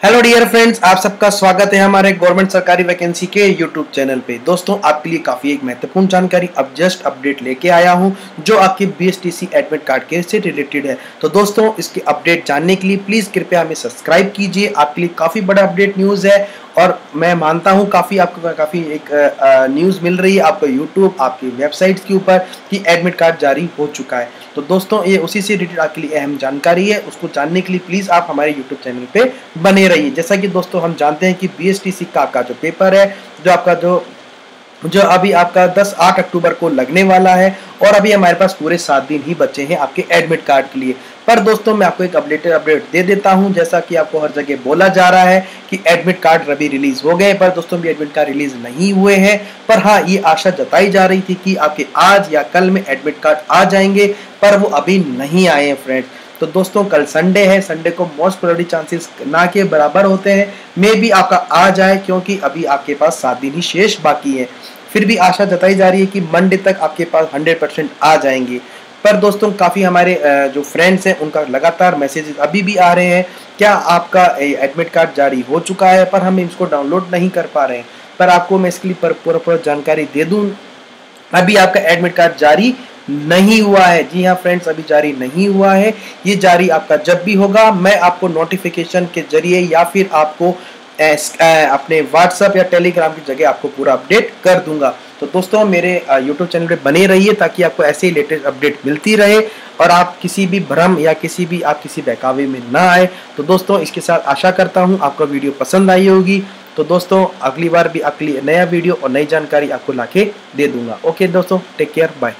Hello dear friends आप सबका स्वागत है हमारे गवर्नमेंट सरकारी वैकेंसी के यूट्यूब चैनल पे। दोस्तों, आपके लिए काफ़ी एक महत्वपूर्ण जानकारी अब जस्ट अपडेट लेके आया हूँ, जो आपके बीएसटीसी एडमिट कार्ड के से रिलेटेड है। तो दोस्तों, इसके अपडेट जानने के लिए प्लीज़ कृपया हमें सब्सक्राइब कीजिए। आपके लिए काफ़ी बड़ा अपडेट न्यूज़ है और मैं मानता हूँ काफ़ी आपको, काफ़ी एक न्यूज़ मिल रही है आपको यूट्यूब आपकी वेबसाइट्स के ऊपर कि एडमिट कार्ड जारी हो चुका है। तो दोस्तों, ये उसी से रिलेटेड आपके लिए अहम जानकारी है। उसको जानने के लिए प्लीज़ आप हमारे यूट्यूब चैनल पर बने रहिए। जैसा कि दोस्तों हम जानते हैं कि बी का आपका जो पेपर है, जो आपका जो जो अभी आपका 10 8 अक्टूबर को लगने वाला है और अभी हमारे पास पूरे सात दिन ही बचे हैं आपके एडमिट कार्ड के लिए। पर दोस्तों, मैं आपको एक अपडेटेड अपडेट दे देता हूँ। जैसा कि आपको हर जगह बोला जा रहा है कि एडमिट कार्ड अभी रिलीज़ हो गए, पर दोस्तों भी एडमिट कार्ड रिलीज़ नहीं हुए हैं। पर हाँ ये आशा जताई जा रही थी कि आपके आज या कल में एडमिट कार्ड आ जाएँगे, पर वो अभी नहीं आए हैं फ्रेंड्स तो दोस्तों, कल संडे है। संडे को मोस्ट प्रोबेबली चांसेस ना के बराबर होते हैं। मे भी आपका आ जाए, क्योंकि अभी आपके पास सात दिन ही शेष बाकी है। फिर भी आशा जताई जा रही है कि मंडे तक आपके पास हंड्रेड आ जाएँगे। पर दोस्तों, काफ़ी हमारे जो फ्रेंड्स हैं, उनका लगातार मैसेजेस अभी भी आ रहे हैं। क्या आपका एडमिट कार्ड जारी हो चुका है? पर हम इसको डाउनलोड नहीं कर पा रहे हैं। पर आपको मैं इसके लिए पूरा पूरा जानकारी दे दूँ। अभी आपका एडमिट कार्ड जारी नहीं हुआ है। जी हाँ फ्रेंड्स अभी जारी नहीं हुआ है। ये जारी आपका जब भी होगा, मैं आपको नोटिफिकेशन के ज़रिए या फिर आपको अपने व्हाट्सएप या टेलीग्राम की जगह आपको पूरा अपडेट कर दूँगा। तो दोस्तों, मेरे यूट्यूब चैनल पे बने रहिए ताकि आपको ऐसे ही लेटेस्ट अपडेट मिलती रहे और आप किसी भी भ्रम या किसी भी, आप किसी बहकावे में ना आए। तो दोस्तों, इसके साथ आशा करता हूँ आपको वीडियो पसंद आई होगी। तो दोस्तों, अगली बार भी अगली नया वीडियो और नई जानकारी आपको लाके दे दूँगा। ओके दोस्तों टेक केयर बाय